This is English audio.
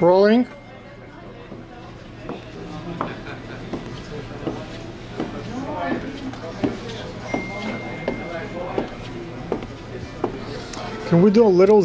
Rolling. Can we do a little,